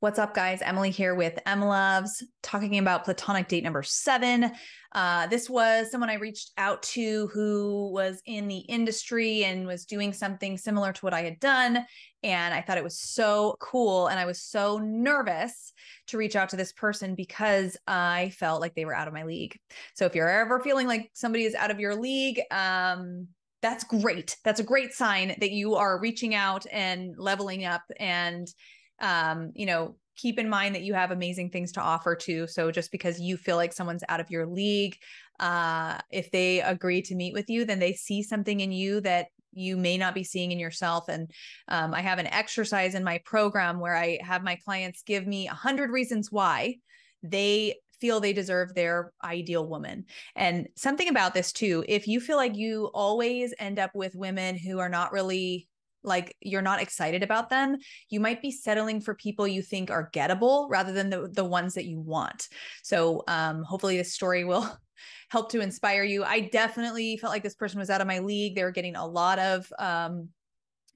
What's up, guys? Emyli here with emlovz, talking about platonic date number seven. Uh, this was someone I reached out to who was in the industry and was doing something similar to what I had done. And I thought it was so cool. And I was so nervous to reach out to this person because I felt like they were out of my league. So if you're ever feeling like somebody is out of your league, um, that's great. That's a great sign that you are reaching out and leveling up and um, you know, keep in mind that you have amazing things to offer too. So just because you feel like someone's out of your league, uh, if they agree to meet with you, then they see something in you that you may not be seeing in yourself. And um, I have an exercise in my program where I have my clients give me a hundred reasons why they feel they deserve their ideal woman. And something about this too, if you feel like you always end up with women who are not really like you're not excited about them, you might be settling for people you think are gettable rather than the, the ones that you want. So um, hopefully this story will help to inspire you. I definitely felt like this person was out of my league. They were getting a lot of um,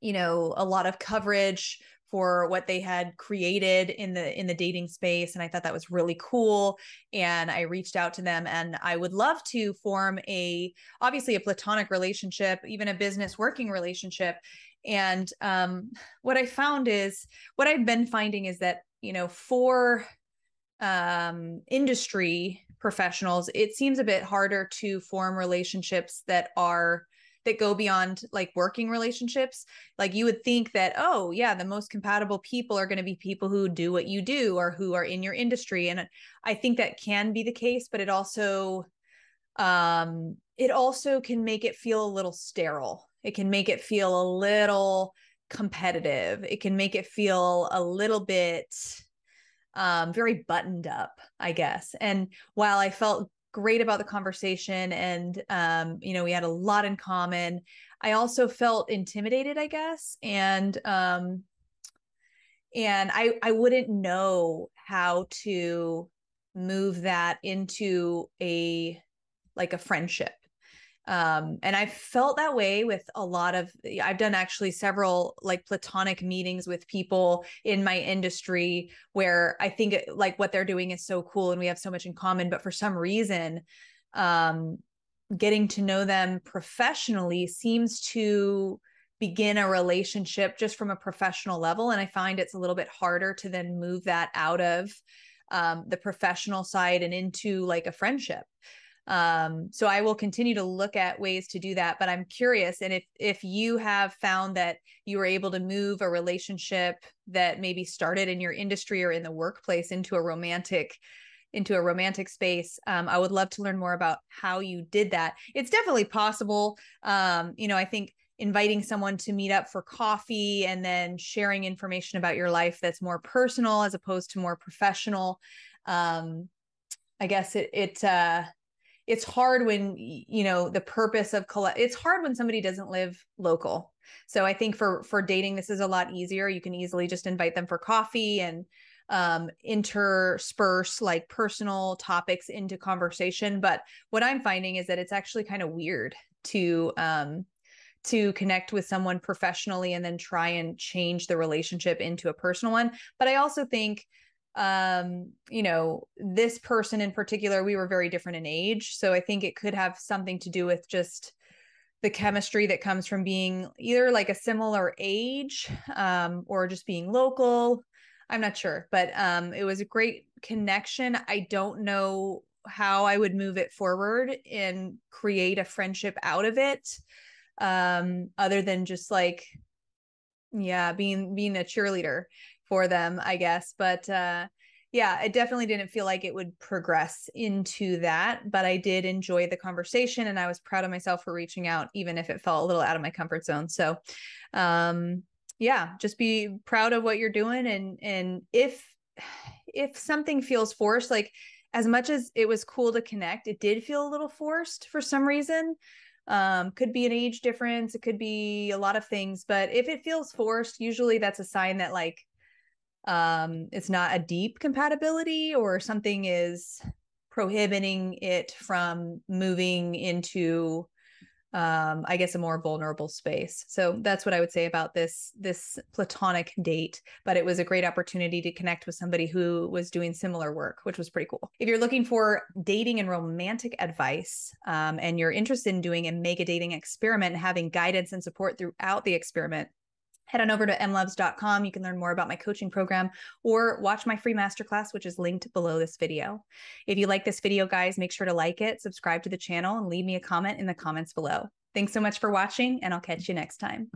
you know, a lot of coverage for what they had created in the in the dating space and i thought that was really cool and i reached out to them and i would love to form a obviously a platonic relationship even a business working relationship and um, what I found is what I've been finding is that, you know, for um, industry professionals, it seems a bit harder to form relationships that are that go beyond like working relationships. Like you would think that, oh, yeah, the most compatible people are going to be people who do what you do or who are in your industry. And I think that can be the case, but it also um it also can make it feel a little sterile it can make it feel a little competitive. It can make it feel a little bit um, very buttoned up, I guess. And while I felt great about the conversation and um, you know, we had a lot in common, I also felt intimidated, I guess. And um and I I wouldn't know how to move that into a like a friendship um, and i felt that way with a lot of i've done actually several like platonic meetings with people in my industry where i think like what they're doing is so cool and we have so much in common but for some reason um, getting to know them professionally seems to begin a relationship just from a professional level and i find it's a little bit harder to then move that out of um, the professional side and into like a friendship um, so I will continue to look at ways to do that. But I'm curious, and if if you have found that you were able to move a relationship that maybe started in your industry or in the workplace into a romantic into a romantic space um, i would love to learn more about how you did that it's definitely possible um, you know i think inviting someone to meet up for coffee and then sharing information about your life that's more personal as opposed to more professional um, i guess it it uh, it's hard when you know the purpose of collect it's hard when somebody doesn't live local. So i think for for dating this is a lot easier. You can easily just invite them for coffee and um, intersperse like personal topics into conversation. But what i'm finding is that it's actually kind of weird to um to connect with someone professionally and then try and change the relationship into a personal one. But i also think um you know this person in particular we were very different in age. So i think it could have something to do with just the chemistry that comes from being either like a similar age um or just being local. I'm not sure but um it was a great connection. I don't know how i would move it forward and create a friendship out of it um other than just like yeah being being a cheerleader for them, I guess. But uh, yeah, it definitely didn't feel like it would progress into that. But I did enjoy the conversation and I was proud of myself for reaching out, even if it felt a little out of my comfort zone. So, um, yeah, just be proud of what you're doing. And, and if, if something feels forced, like as much as it was cool to connect, it did feel a little forced for some reason um, could be an age difference it could be a lot of things but if it feels forced usually that's a sign that like um, it's not a deep compatibility or something is prohibiting it from moving into um i guess a more vulnerable space. So that's what i would say about this this platonic date but it was a great opportunity to connect with somebody who was doing similar work which was pretty cool. If you're looking for dating and romantic advice um, and you're interested in doing a mega dating experiment and having guidance and support throughout the experiment head on over to emlovz.com. You can learn more about my coaching program or watch my free masterclass, which is linked below this video. If you like this video, guys, make sure to like it, subscribe to the channel, and leave me a comment in the comments below. Thanks so much for watching, and I'll catch you next time.